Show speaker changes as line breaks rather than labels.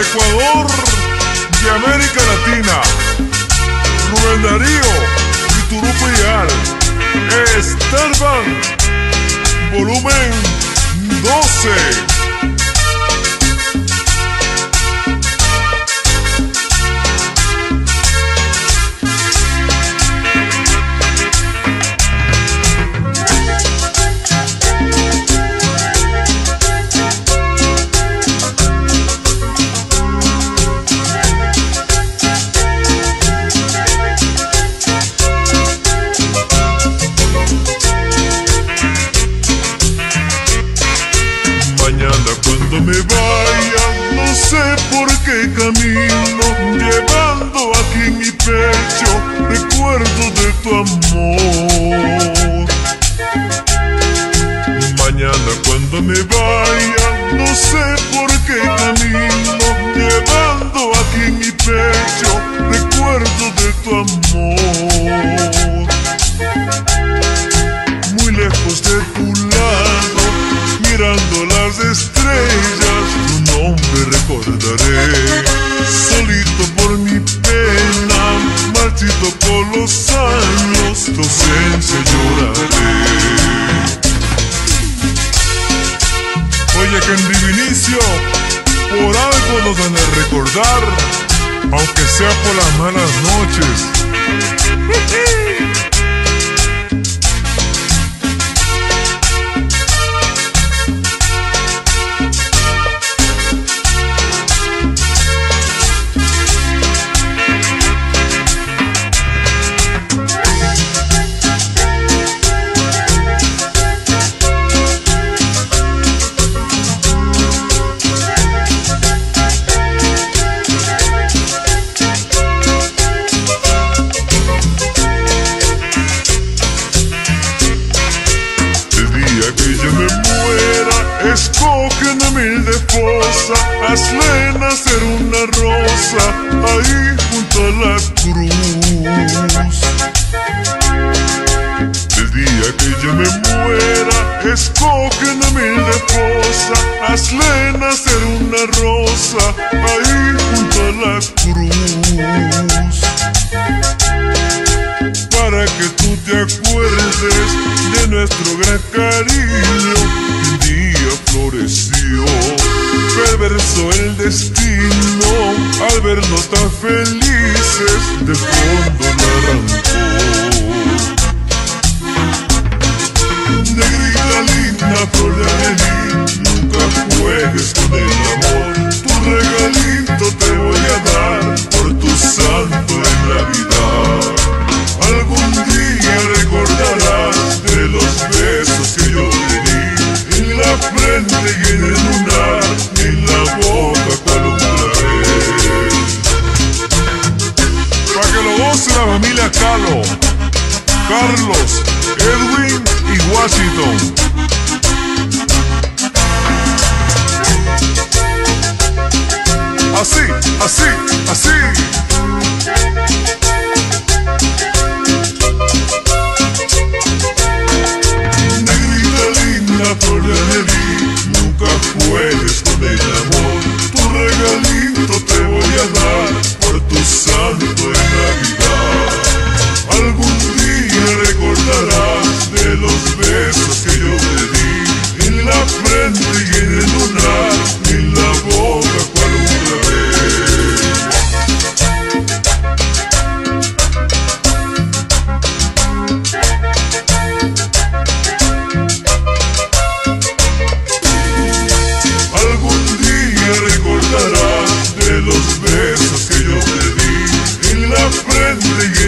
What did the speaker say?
Ecuador y América Latina, Rubén Darío y Turupo Ideal, Starban, volumen 12. Cuando me vaya, no sé por qué camino, llevando aquí mi pecho recuerdos de tu amor. Mañana cuando me vaya, no sé por qué camino, Que en Divinicio, por algo nos dan a recordar, aunque sea por las malas noches. Me muera, escoge una humilde fosa, hazle nacer una rosa ahí junto a la cruz. El día que yo me muera, escoge una humilde fosa, hazle nacer una rosa ahí junto a la cruz para que tú te acuerdes de nuestro gran cariño un día floreció. Perverso el destino al vernos tan felices, de fondo lo Chalo, Carlos, Edwin y Washington. Así, así, así. Negrita linda, por Leslie.